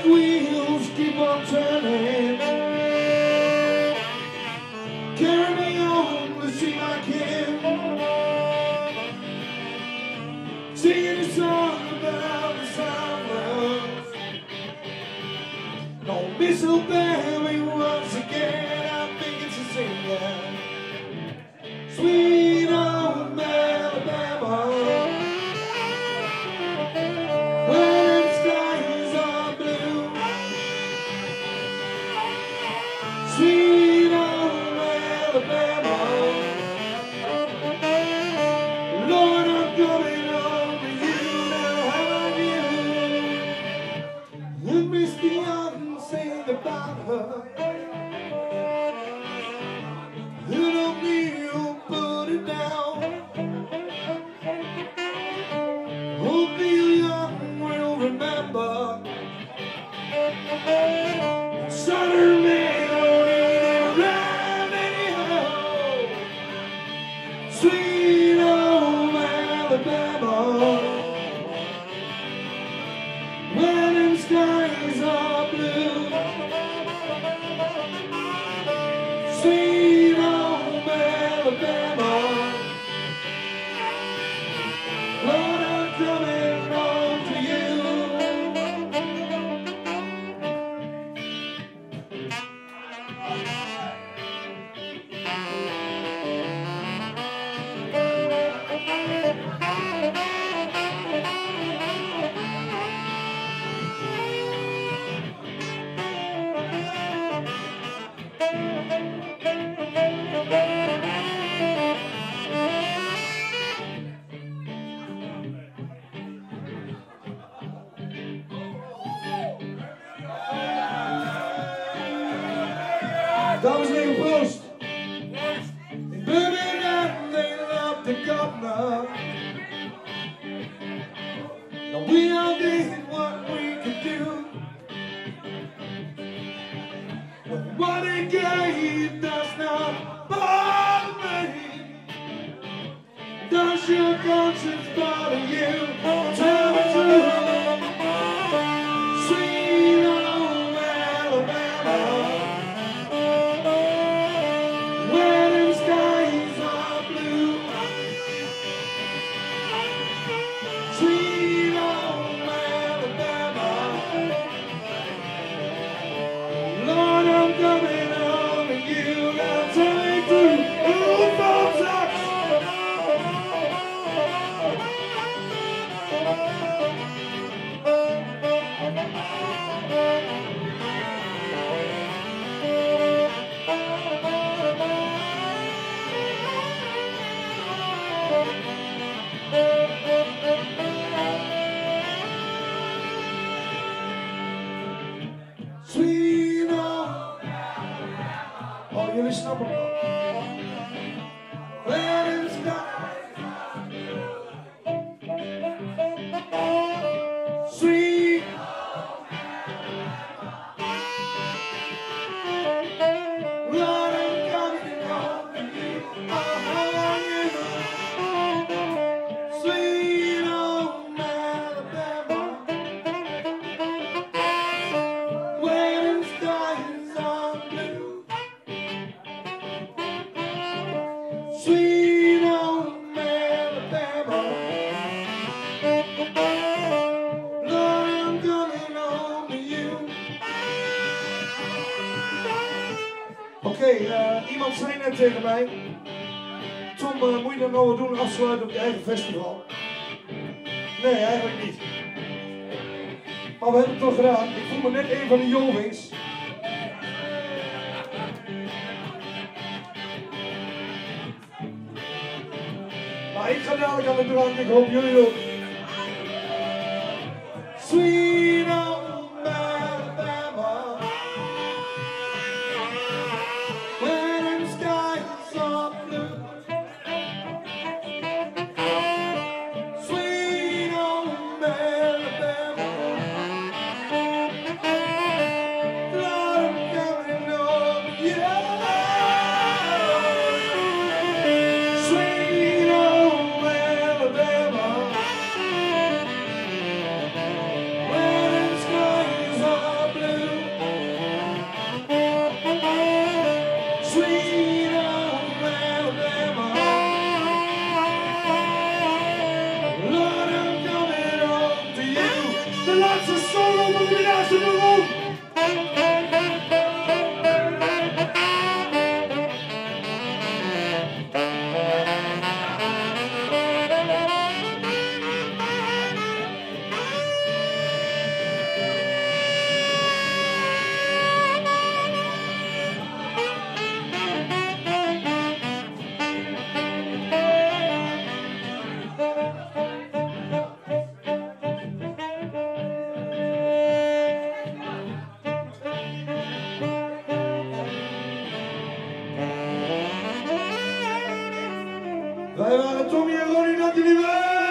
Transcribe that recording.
like wheels keep on turning Carry me on to see my kin. Singing a song about the silence Don't be so bad, we You put it you young will remember. Saturday morning around anyhow. Sweet home Alabama. Now we all did what we could do. But Watergate does not bother me. Does your conscience bother Sweet. Oh, jullie snappen het tegen mij. Tom, eh, moet je dat nou wel doen, afsluiten op je eigen festival? Nee, eigenlijk niet. Maar we hebben het toch gedaan. Ik voel me net een van de jongens. Maar ik ga dadelijk aan de drank. Ik hoop jullie ook. Sweet Wij waren Tommie